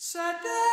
Saturday.